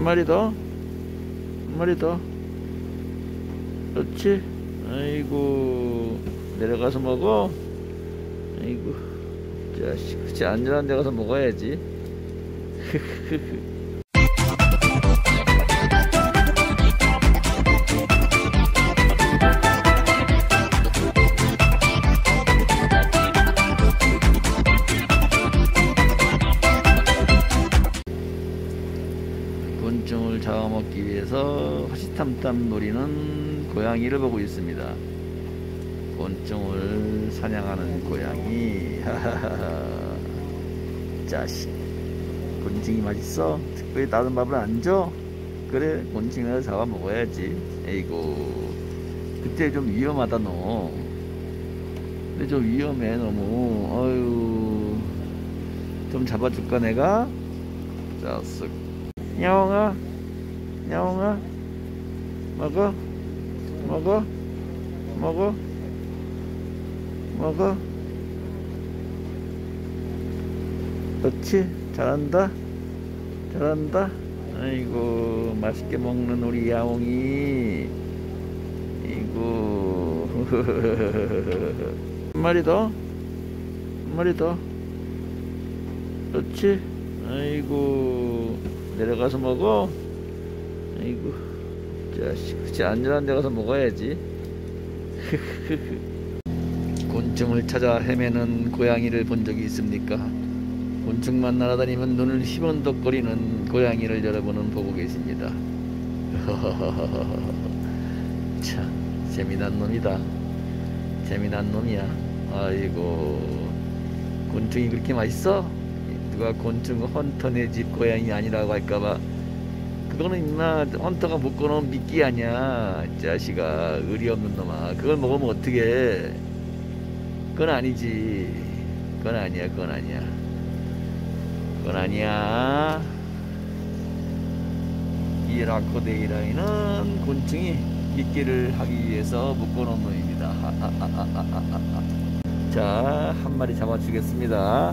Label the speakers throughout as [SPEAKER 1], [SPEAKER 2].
[SPEAKER 1] 한 마리 더. 한 마리 더. 그렇지. 아이고. 내려가서 먹어. 아이고. 자식. 그치. 안전한 데 가서 먹어야지. 곤충을 잡아먹기 위해서 화시탐탐 노리는 고양이를 보고 있습니다. 곤충을 사냥하는 고양이. 하하하. 자식. 곤충이 맛있어? 특별히 다른 밥을 안 줘? 그래, 곤충이라도 잡아먹어야지. 에이고. 그때 좀 위험하다, 너. 근데 좀 위험해, 너무. 어휴. 좀 잡아줄까, 내가? 자식. 야옹아 야옹아 먹어 먹어 먹어 먹어. 그렇지? 잘한다? 잘한다? 아이고 맛있게 먹는 우리 야옹이. 아이고. 한 마리 더? 한 마리 더? 그렇지? 아이고 내려가서 먹어. 아이고 자식 그치 안전한 데 가서 먹어야지. 곤충을 찾아 헤매는 고양이를 본 적이 있습니까? 곤충만 날아다니면 눈을 희번덕거리는 고양이를 여러분은 보고 계십니다. 참 재미난 놈이다. 재미난 놈이야. 아이고 곤충이 그렇게 맛있어? 누가 곤충 헌터네 집 고양이 아니라고 할까봐. 그거는 임마 헌터가 묶어놓은 미끼 아니야 자식아. 의리 없는 놈아. 그걸 먹으면 어떡해? 그건 아니지. 그건 아니야 그건 아니야. 그건 아니야. 이 라코데이라이는 곤충이 미끼를 하기 위해서 묶어놓은 놈입니다. 자 한 마리 잡아주겠습니다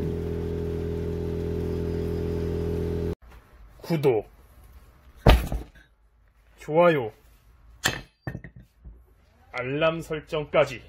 [SPEAKER 2] 구독, 좋아요, 알람 설정까지